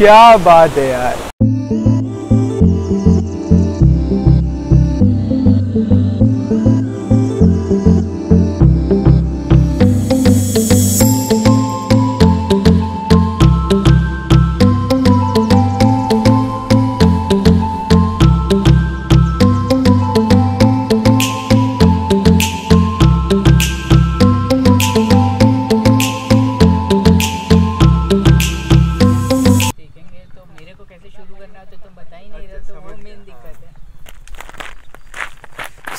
क्या बात है यार।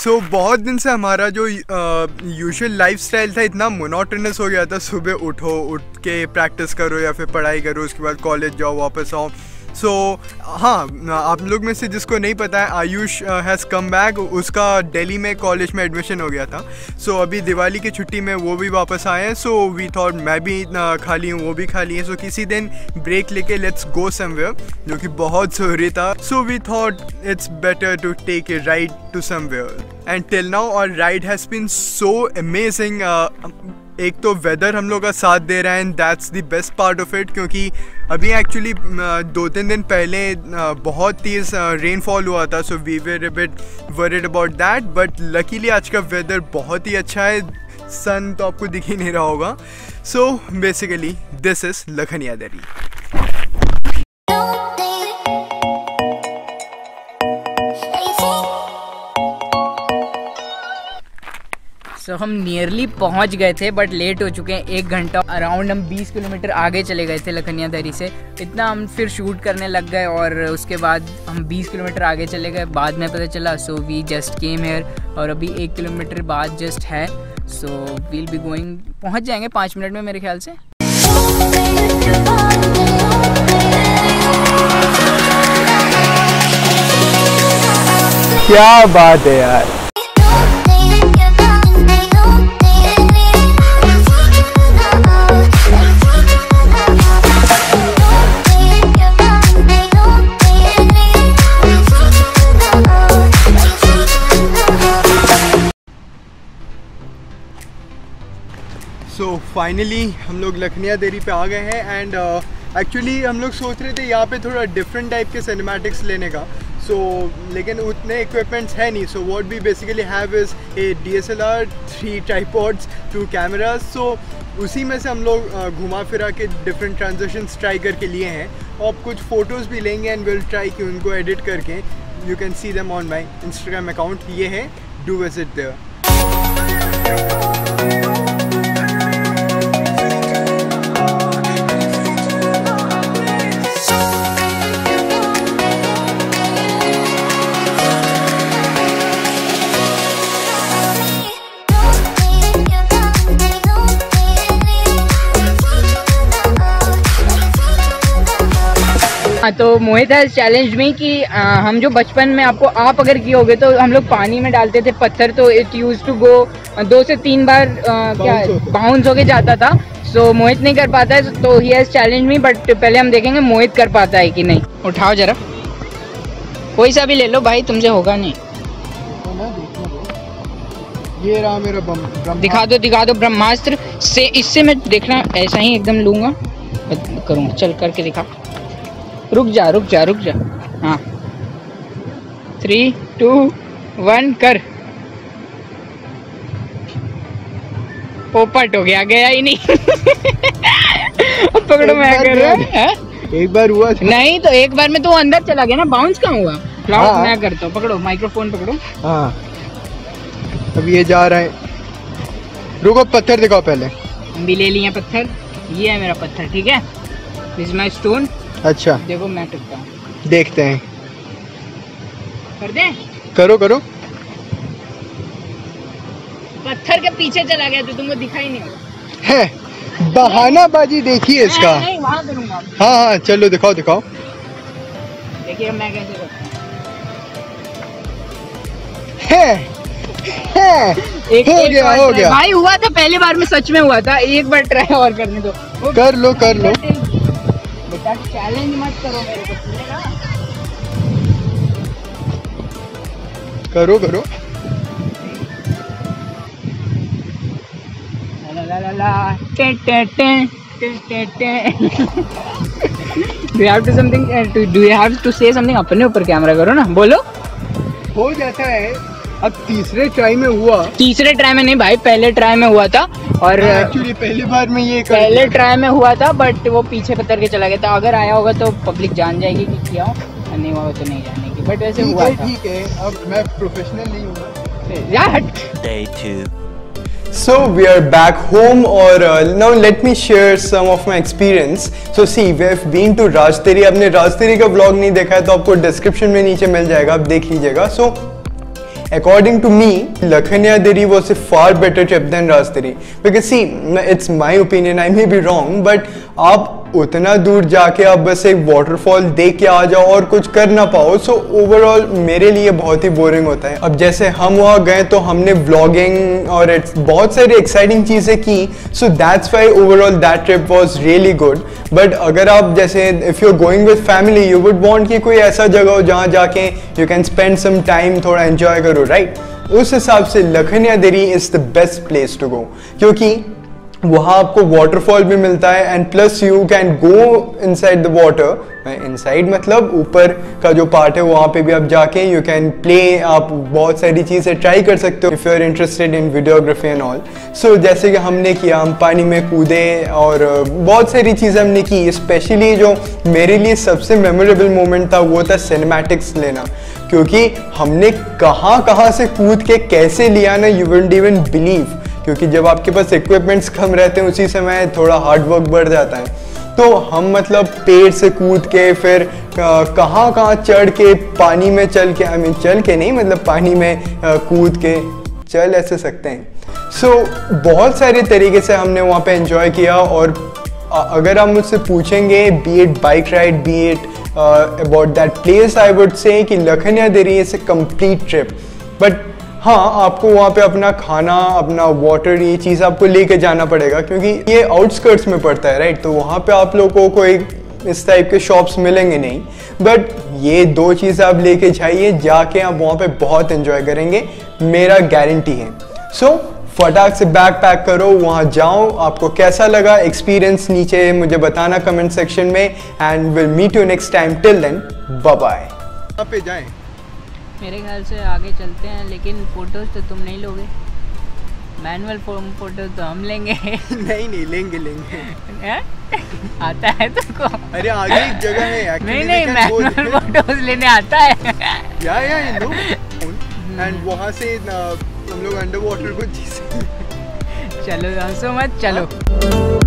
सो so, बहुत दिन से हमारा जो यूजल लाइफ स्टाइल था इतना मोनोटनस हो गया था। सुबह उठो उठ के प्रैक्टिस करो या फिर पढ़ाई करो उसके बाद कॉलेज जाओ वापस आओ। सो so, हाँ आप लोग में से जिसको नहीं पता है आयुष हैज़ कम बैक उसका दिल्ली में कॉलेज में एडमिशन हो गया था. सो so, अभी दिवाली की छुट्टी में वो भी वापस आए हैं. सो वी थॉट मैं भी खाली हूँ वो भी खाली है. सो so, किसी दिन ब्रेक लेके लेट्स गो समवेयर जो कि बहुत ज़रूरी था. So we thought it's better to take a ride to somewhere and till now our ride has been so amazing एक तो वेदर हम लोग का साथ दे रहा है and that's the best part of it क्योंकि अभी एक्चुअली दो तीन दिन पहले बहुत तेज़ रेनफॉल हुआ था so we were bit worried about that but luckily आज का वेदर बहुत ही अच्छा है। सन तो आपको दिख ही नहीं रहा होगा। So basically this is Lakhaniya Dari so हम नियरली पहुँच गए थे बट लेट हो चुके हैं, एक घंटा। अराउंड हम 20 किलोमीटर आगे चले गए थे लखनिया दरी से। इतना हम फिर शूट करने लग गए और उसके बाद हम 20 किलोमीटर आगे चले गए। बाद में पता चला so we just came here और अभी एक किलोमीटर बाद जस्ट है। सो वील बी गोइंग पहुँच जाएँगे पाँच मिनट में मेरे ख्याल से। क्या बात है यार। फाइनली हम लोग लखनिया देरी पे आ गए हैं एंड एक्चुअली हम लोग सोच रहे थे यहाँ पे थोड़ा डिफरेंट टाइप के सिनेमैटिक्स लेने का। सो so, लेकिन उतने इक्विपमेंट्स है नहीं। So what we basically have is a D S L R three tripods two cameras so उसी में से हम लोग uh, घुमा फिरा के डिफरेंट ट्रांजेक्शन ट्राई करके लिए हैं। और कुछ फ़ोटोज़ भी लेंगे एंड विल ट्राई कि उनको एडिट करके। You can see them on my Instagram account ये है डू विज़िट देयर तो मोहित है चैलेंज में कि आ, हम जो बचपन में आपको आप अगर किए होगे तो हम लोग पानी में डालते थे पत्थर तो इट यूज़ टू गो दो से तीन बार आ, क्या। बाउंस होके जाता था। सो मोहित नहीं कर पाता है तो he has challenge me but पहले हम देखेंगे मोहित कर पाता है कि नहीं। उठाओ जरा। कोई सा भी ले लो भाई तुमसे होगा नहीं। ये रहा मेरा बम दिखा दो दिखा दो ब्रह्मास्त्र से इससे मैं देखना ऐसा ही एकदम लूँगा। करूँगा चल करके दिखा। रुक जा रुक जा रुक जा। हाँ। थ्री टू वन कर। पोपट हो गया गया ही नहीं। पकड़ो मैं कर रहा? एक बार हुआ था। नहीं तो एक बार में तो अंदर चला गया ना बाउंस कहाँ हुआ? फ्लाउट हाँ। मैं करता हूँ पकड़ो माइक्रोफोन पकड़ो। हाँ। अब ये जा रहा है। रुको पत्थर दिखाओ पहले। हम भी ले लिए पत्थर। ये है मेरा पत्थर ठीक है? दिस माई स्टोन अच्छा। देखो मैं टिकता हूँ। देखते हैं। कर दे? करो करो। पत्थर के पीछे चला गया तो तुमको दिखाई नहीं होगा है बहानाबाजी देखिए इसका। नहीं, नहीं हाँ हाँ चलो दिखाओ दिखाओ। देखिए मैं कैसे करता है। है एक हो एक गया हो गया। भाई हुआ था पहली बार में सच में हुआ था। एक बार ट्राई और करने दो। कर लो कर लो। बेटा चैलेंज मत करो मेरे को सुनेगा करो करो। ला ला ला ला। टे टे टे do have to. Something do you have to say something अपने ऊपर कैमरा करो ना बोलो। हो जाता है। अब तीसरे ट्राई में हुआ तीसरे ट्राई में नहीं भाई पहले ट्राई में हुआ था और एक्चुअली पहली बार में ये कर पहले ट्राई में हुआ था बट वो पीछे पतर के चला गया था अगर आया होगा तो पब्लिक जान जाएगी कि किया हो नहीं हुआ तो नहीं जानेगी बट वैसे हुआ ठीक है अब मैं प्रोफेशनल नहीं हूँ यार हट. So we are back home or uh, now let me share some of my experience. So see we have been to Rajteri. आपने राजतेरी का vlog नहीं देखा है तो आपको description में नीचे मिल जाएगा आप देख लीजिएगा. So according to me, Lakhanyadiri was a far better trip than Rajteri. Because see, it's my opinion, I may be wrong, but आप उतना दूर जाके आप बस एक वाटरफॉल देख के आ जाओ और कुछ कर ना पाओ। सो ओवरऑल मेरे लिए बहुत ही बोरिंग होता है। अब जैसे हम वहाँ गए तो हमने व्लॉगिंग और बहुत सारी एक्साइटिंग चीज़ें की। So that's why overall that trip was really good but अगर आप जैसे if you going with family you would want कि कोई ऐसा जगह हो जहाँ जाके you can spend some time थोड़ा एंजॉय करो राइट right? उस हिसाब से Lakhaniya Dari is the best place to go क्योंकि वहाँ आपको वाटरफॉल भी मिलता है and plus you can go inside the water inside मतलब ऊपर का जो पार्ट है वहाँ पे भी आप जाके यू कैन प्ले आप बहुत सारी चीज़ें ट्राई कर सकते हो if you are interested in videography and all so जैसे कि हमने किया हम पानी में कूदे और uh, बहुत सारी चीज़ें हमने की स्पेशली जो मेरे लिए सबसे मेमोरेबल मोमेंट था वो था सिनेमैटिक्स लेना. क्योंकि हमने कहाँ कहाँ से कूद के कैसे लिया ना यू वुडंट इवन बिलीव क्योंकि जब आपके पास इक्विपमेंट्स कम रहते हैं उसी समय थोड़ा हार्ड वर्क बढ़ जाता है। तो हम मतलब पेड़ से कूद के फिर कहाँ कहाँ चढ़ के पानी में चल के आई मीन चल के नहीं मतलब पानी में कूद के चल ऐसे सकते हैं। सो so, बहुत सारे तरीके से हमने वहाँ पे एंजॉय किया और अगर आप मुझसे पूछेंगे be it bike ride be it about that place I would say कि Lakhaniya Dari is a complete trip but हाँ आपको वहाँ पे अपना खाना अपना वाटर ये चीज़ आपको लेके जाना पड़ेगा क्योंकि ये आउटस्कर्ट्स में पड़ता है राइट तो वहाँ पे आप लोगों को कोई इस टाइप के शॉप्स मिलेंगे नहीं। बट ये दो चीज़ आप लेके जाइए जाके आप वहाँ पे बहुत एंजॉय करेंगे मेरा गारंटी है। सो so, फटाक से बैग पैक करो वहाँ जाओ आपको कैसा लगा एक्सपीरियंस नीचे मुझे बताना कमेंट सेक्शन में and will meet you next time till then bye पे जाएँ। मेरे ख्याल से आगे चलते हैं लेकिन फ़ोटोज़ तो तुम नहीं लोगे। मैनुअल फ़ोटोज़ तो हम लेंगे। नहीं नहीं लेंगे लेंगे। आता है तुमको? अरे आगे एक जगह है नहीं नहीं मैनुअल फ़ोटोज़ लेने आता है। या या आई नो एंड वहाँ से हम लोग अंडर वाटर को जी सकते हैं। चलो हंसो मत चलो।